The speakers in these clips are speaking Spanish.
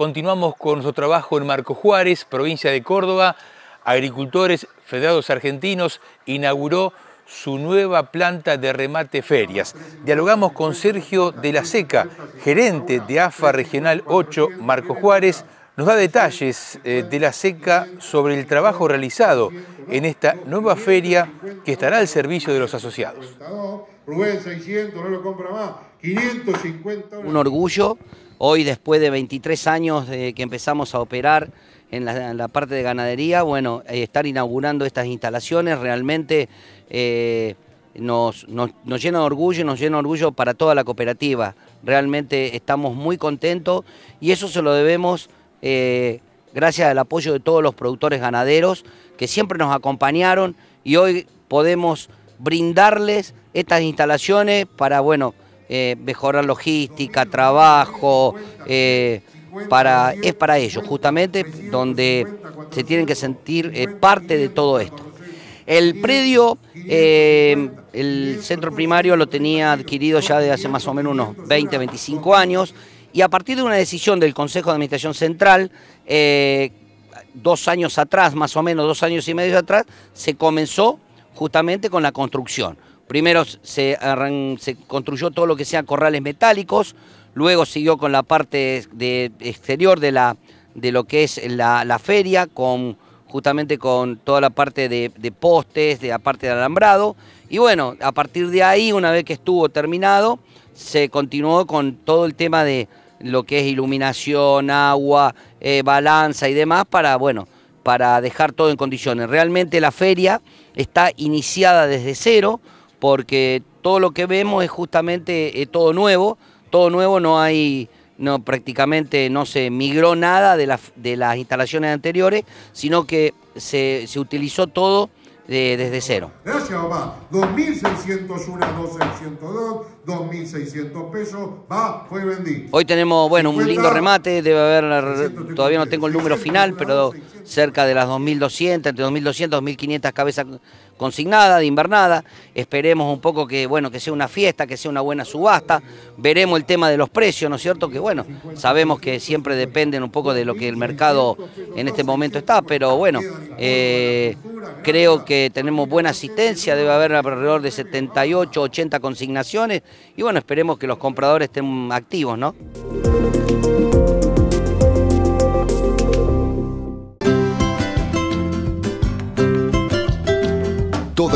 continuamos con nuestro trabajo en Marco Juárez, provincia de Córdoba. Agricultores Federados Argentinos inauguró su nueva planta de remate ferias. Dialogamos con Sergio de la Seca, gerente de AFA Regional 8 Marco Juárez, nos da detalles eh, de la SECA sobre el trabajo realizado en esta nueva feria que estará al servicio de los asociados. Un orgullo, hoy después de 23 años de que empezamos a operar en la, parte de ganadería, bueno, eh, estar inaugurando estas instalaciones realmente eh, nos, llena de orgullo y nos llena de orgullo para toda la cooperativa. Realmente estamos muy contentos y eso se lo debemos eh, gracias al apoyo de todos los productores ganaderos que siempre nos acompañaron y hoy podemos brindarles estas instalaciones para, bueno, eh, mejorar logística, trabajo, eh, para, es para ellos justamente donde se tienen que sentir parte de todo esto. El predio, el centro primario lo tenía adquirido ya de hace más o menos unos 20, 25 años, y a partir de una decisión del Consejo de Administración Central, eh, dos años atrás, más o menos dos años y medio atrás, se comenzó justamente con la construcción. Primero se, construyó todo lo que sean corrales metálicos, luego siguió con la parte de exterior de, la, de lo que es la, feria, con, justamente con toda la parte de, postes, de la parte de alambrado. Y bueno, a partir de ahí, una vez que estuvo terminado, se continuó con todo el tema de lo que es iluminación, agua, eh, balanza y demás para, bueno, para dejar todo en condiciones. Realmente la feria está iniciada desde cero porque todo lo que vemos es justamente eh, todo nuevo, todo nuevo, no hay, no, prácticamente no se migró nada de, de las instalaciones anteriores, sino que se, se utilizó todo desde cero. Gracias, papá. 2.601, 2.602, 2.600 pesos. Va, fue vendido. Hoy tenemos, bueno, un lindo remate. Debe haber, todavía no tengo el número final, pero cerca de las 2.200, entre 2.200 y 2.500 cabezas consignada, de invernada. Esperemos un poco que, bueno, que sea una fiesta, que sea una buena subasta. Veremos el tema de los precios, ¿no es cierto? Que bueno, sabemos que siempre dependen un poco de lo que el mercado en este momento está, pero bueno, eh, creo que tenemos buena asistencia, debe haber alrededor de 78, 80 consignaciones y bueno, esperemos que los compradores estén activos, ¿no?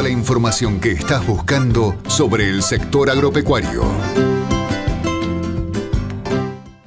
La información que estás buscando sobre el sector agropecuario.